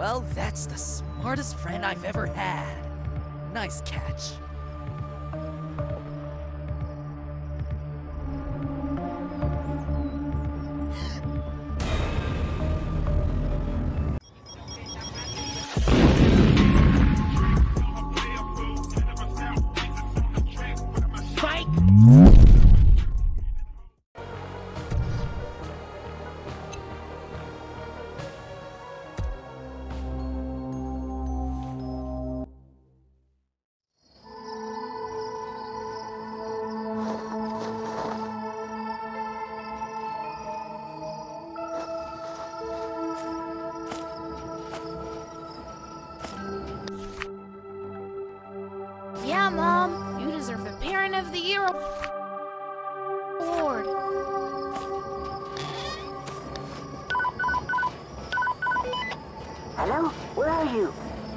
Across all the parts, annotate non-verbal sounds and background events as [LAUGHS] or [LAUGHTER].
Well, that's the smartest friend I've ever had. Nice catch.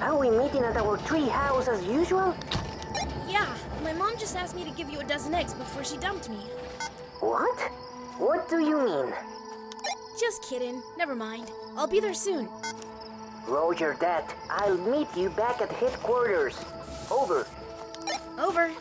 Are we meeting at our tree house as usual? Yeah, my mom just asked me to give you a dozen eggs before she dumped me. What? What do you mean? Just kidding. Never mind. I'll be there soon. Roger that. I'll meet you back at headquarters. Over. Over.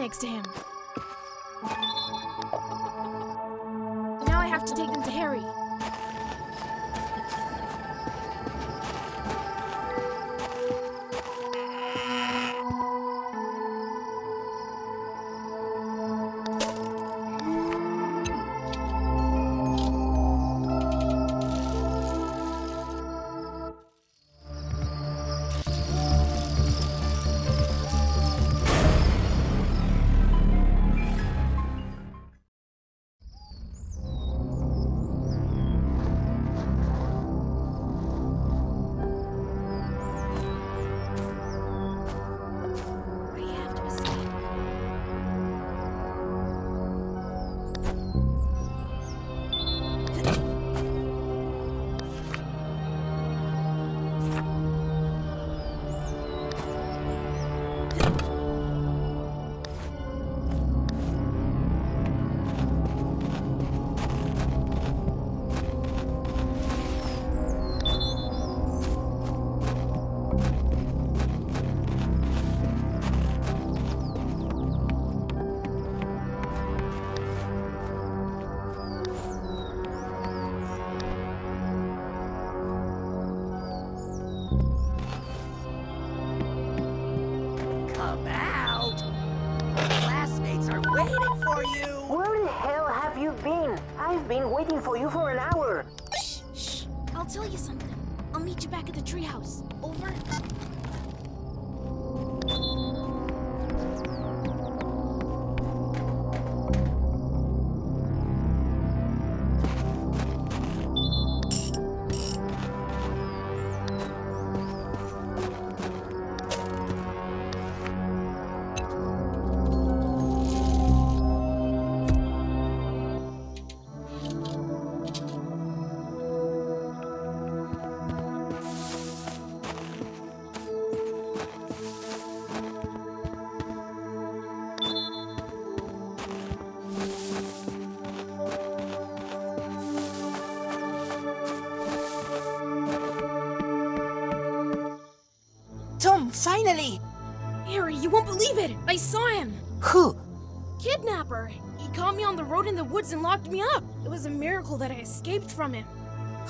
Eggs to him. Waiting for you for an hour. Shh, shh. I'll tell you something. I'll meet you back at the treehouse. Over. Finally! Harry, you won't believe it! I saw him! Who? Kidnapper! He caught me on the road in the woods and locked me up! It was a miracle that I escaped from him.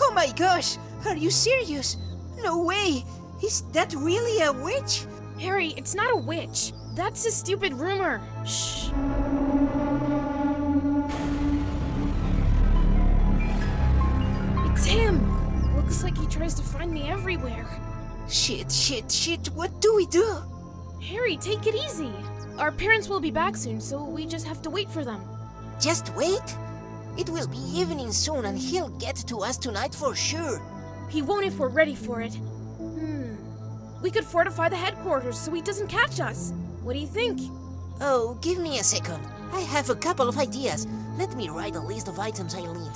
Oh my gosh! Are you serious? No way! Is that really a witch? Harry, it's not a witch. That's a stupid rumor. Shh. It's him! Looks like he tries to find me everywhere. Shit, shit, shit, what do we do? Harry, take it easy. Our parents will be back soon, so we just have to wait for them. Just wait? It will be evening soon and he'll get to us tonight for sure. He won't if we're ready for it. Hmm. We could fortify the headquarters so he doesn't catch us. What do you think? Oh, give me a second. I have a couple of ideas. Let me write a list of items I'll need.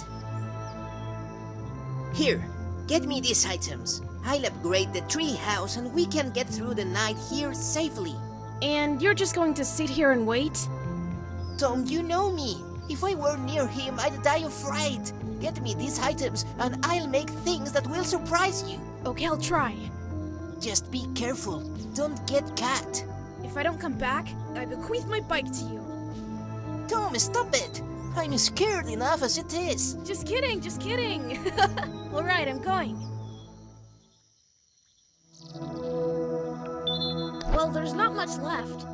Here, get me these items. I'll upgrade the tree house and we can get through the night here safely. And you're just going to sit here and wait? Tom, you know me. If I were near him, I'd die of fright. Get me these items, and I'll make things that will surprise you. Okay, I'll try. Just be careful. Don't get caught. If I don't come back, I bequeath my bike to you. Tom, stop it! I'm scared enough as it is. Just kidding, just kidding. [LAUGHS] Alright, I'm going. Well, there's not much left.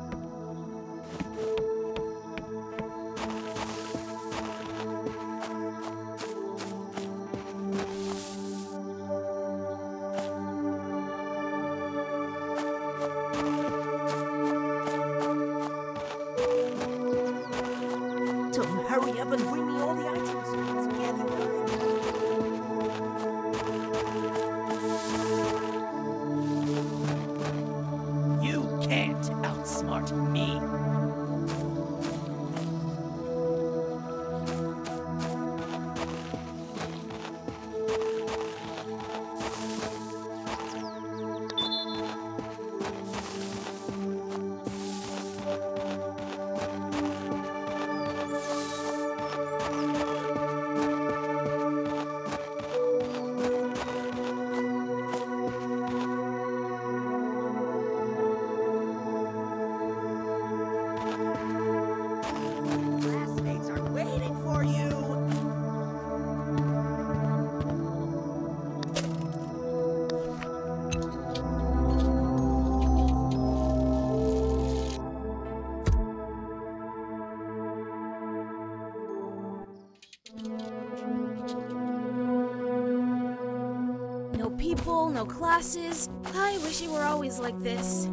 No classes. I wish it were always like this.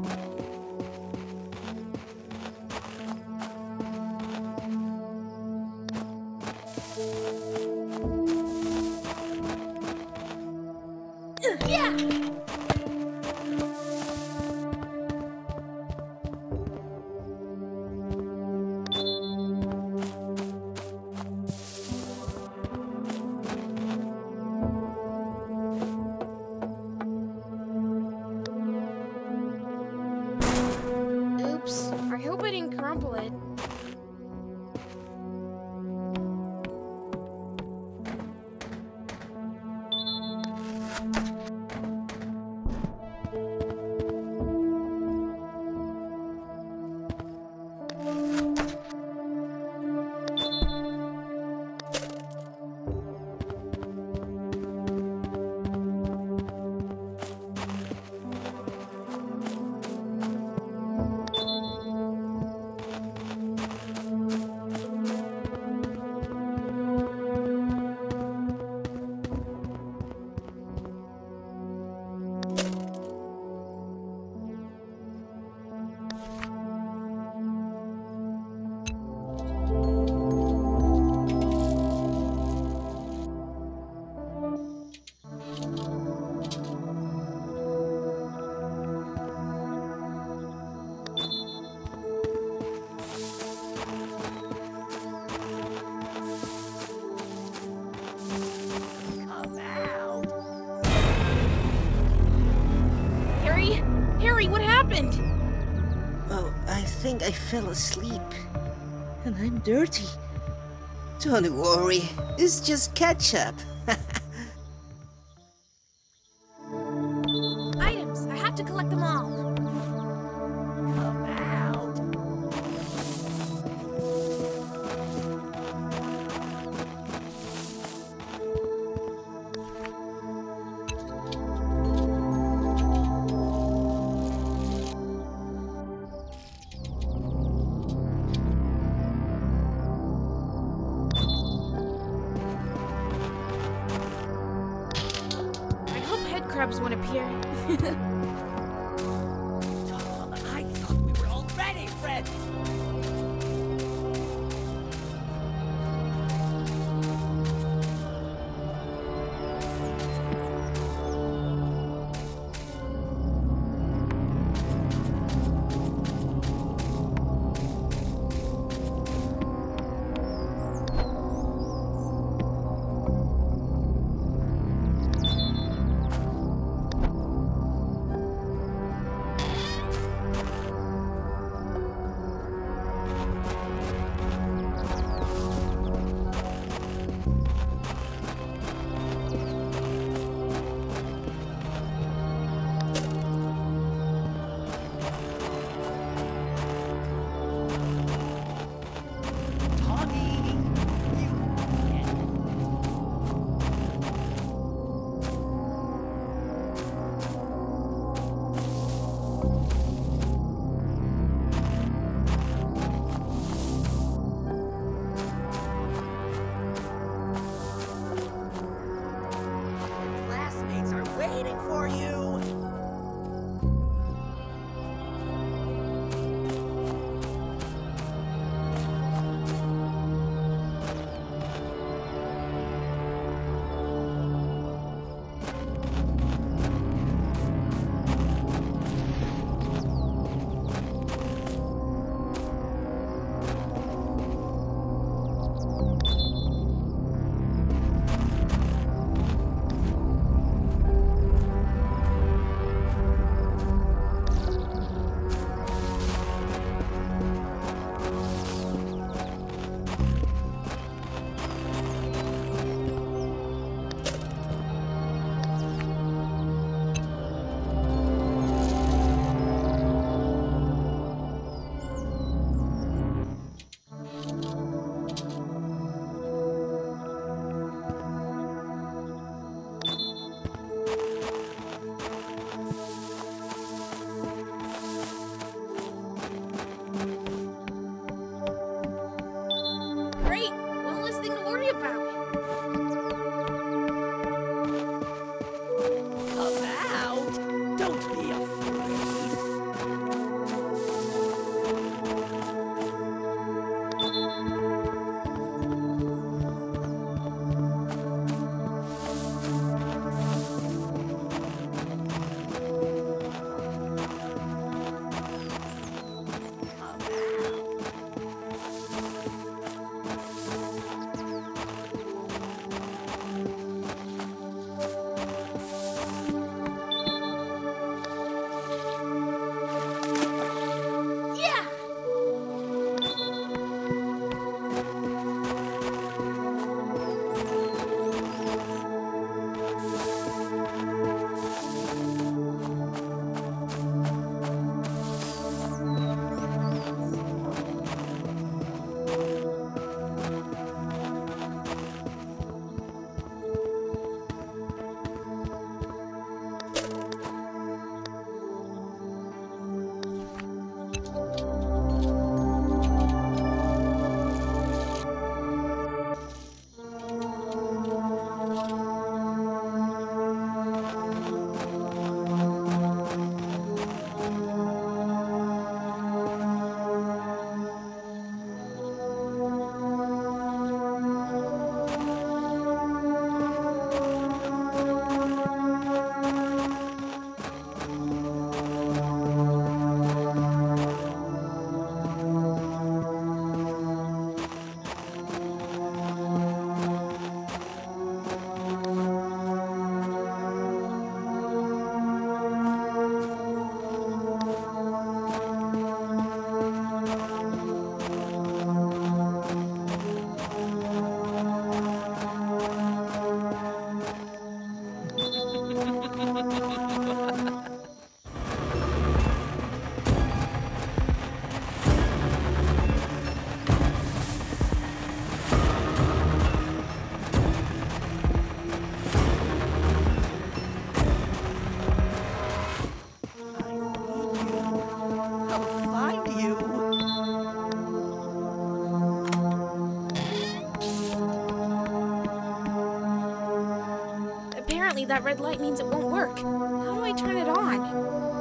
Happened? Oh, I think I fell asleep. And I'm dirty. Don't worry, it's just ketchup. [LAUGHS] that red light means it won't work. How do I turn it on?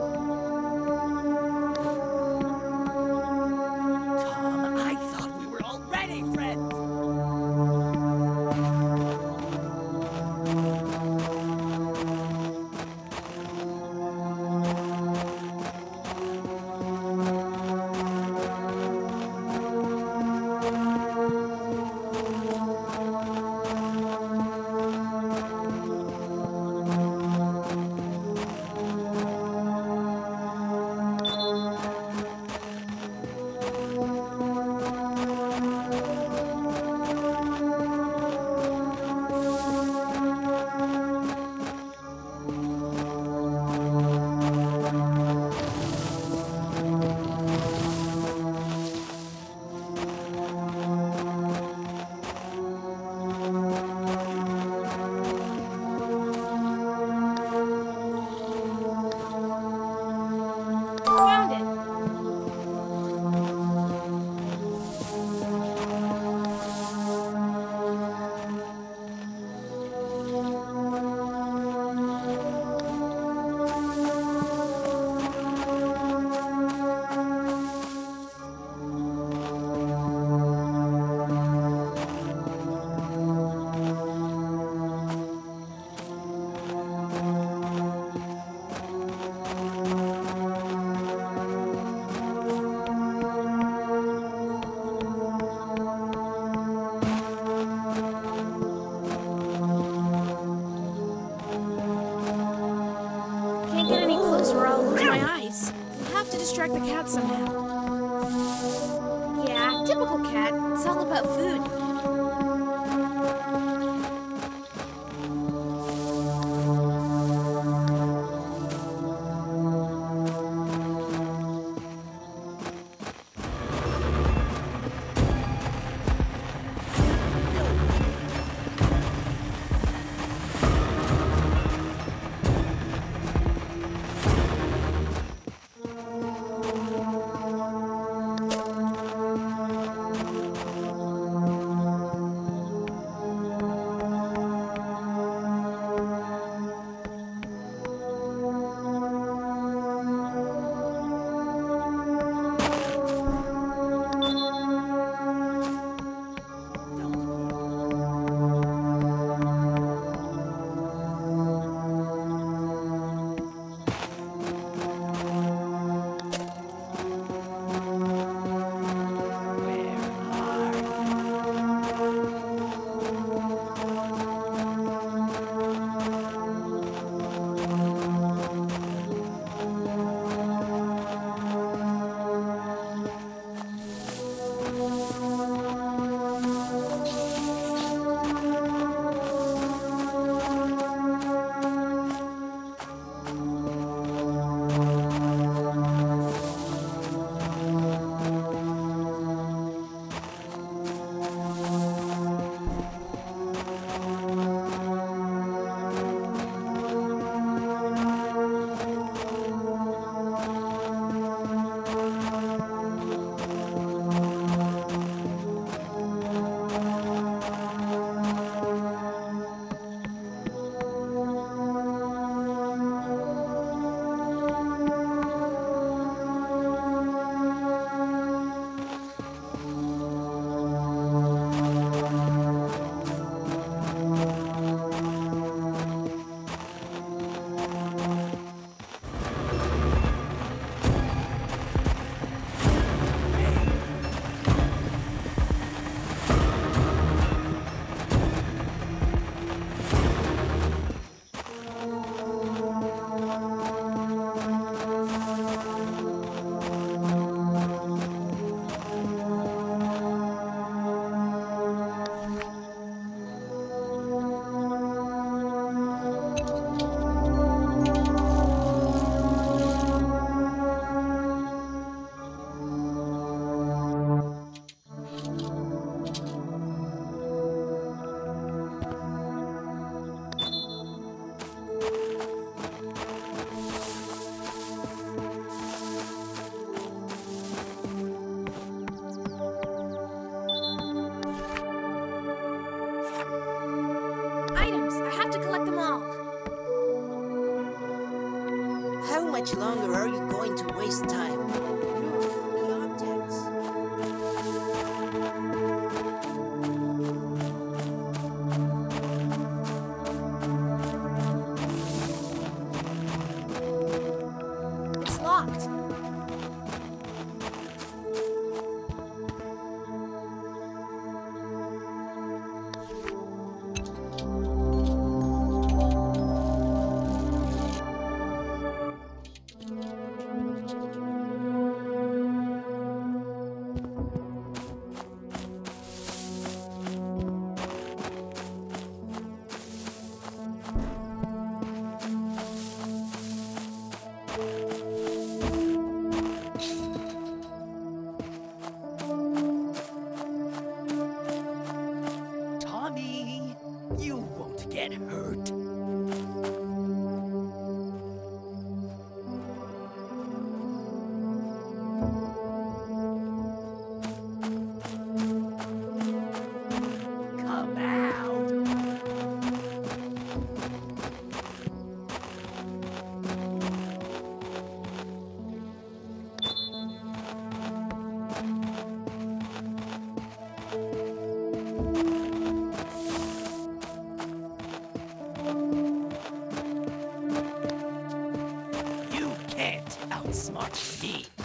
Outsmart me.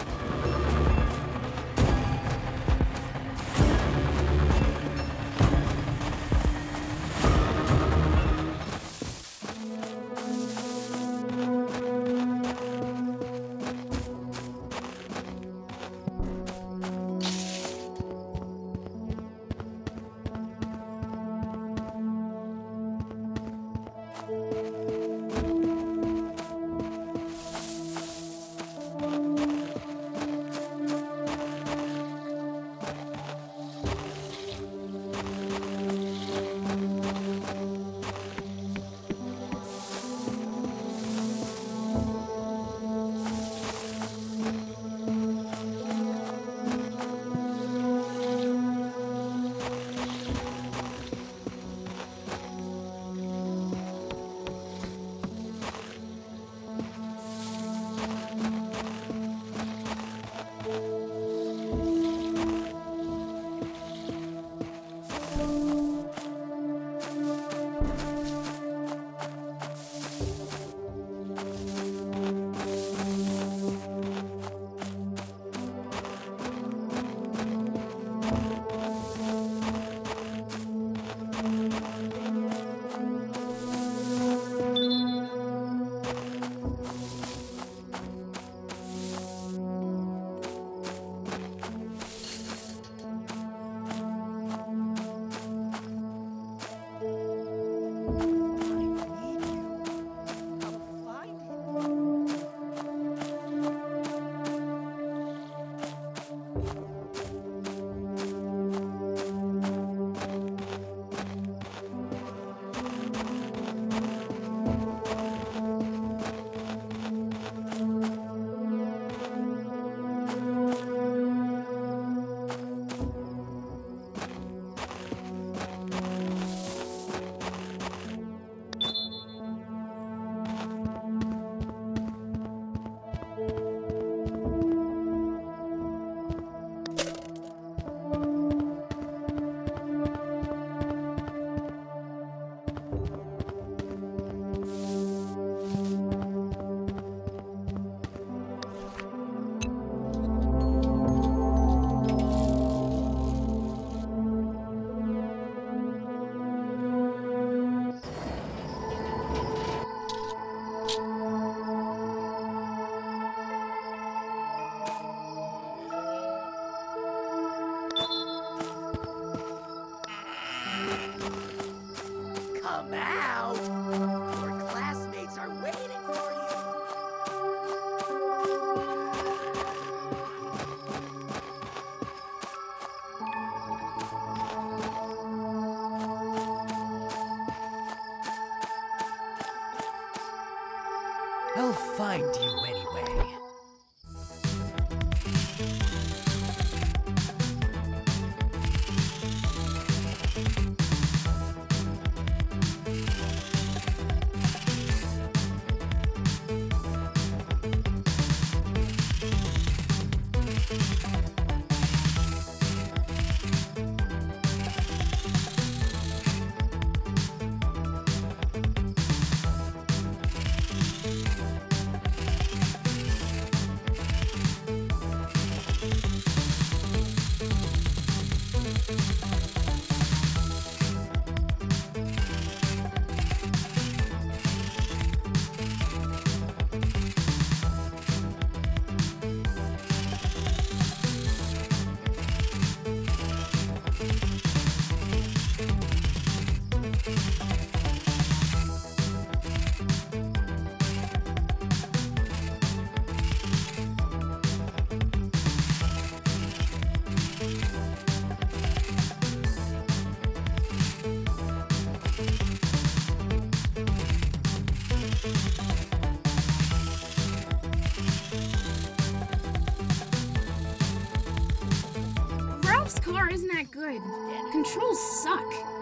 I'll find you anyway. Controls suck.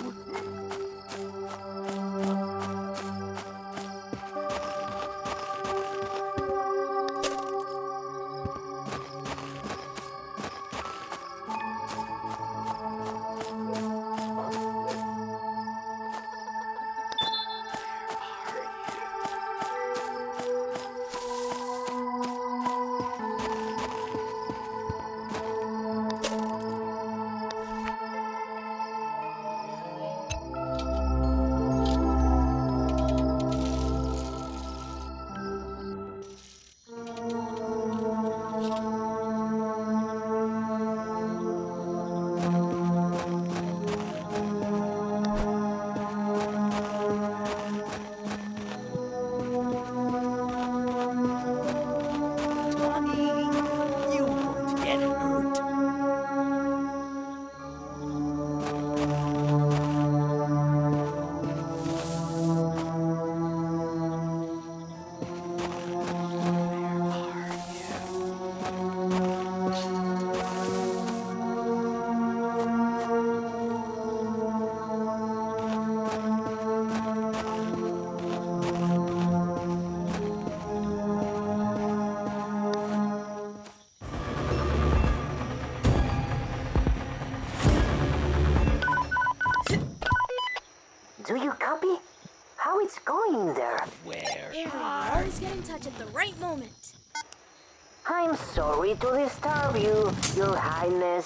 Thank you. Disturb you, Your Highness.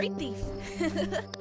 Great thief. [LAUGHS]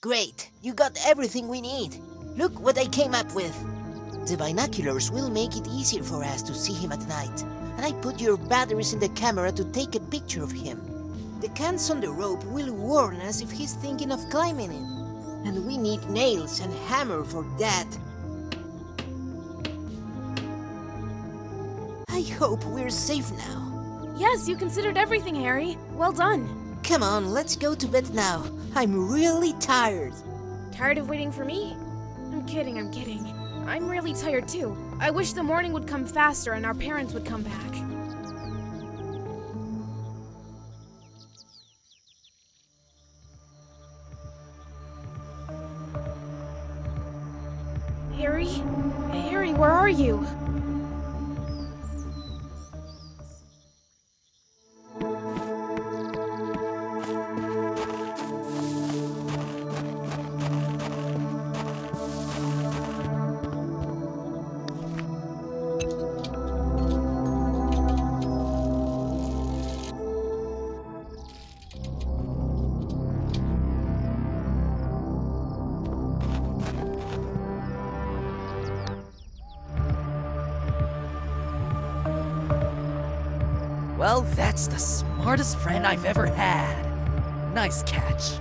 Great! You got everything we need! Look what I came up with. The binoculars will make it easier for us to see him at night. And I put your batteries in the camera to take a picture of him. The cans on the rope will warn us if he's thinking of climbing it. And we need nails and hammer for that. I hope we're safe now. Yes, you considered everything, Harry. Well done. Come on, let's go to bed now. I'm really tired. Tired of waiting for me? Kidding, I'm kidding. I'm really tired too. I wish the morning would come faster and our parents would come back. Harry? Harry, where are you? That's the smartest friend I've ever had. Nice catch.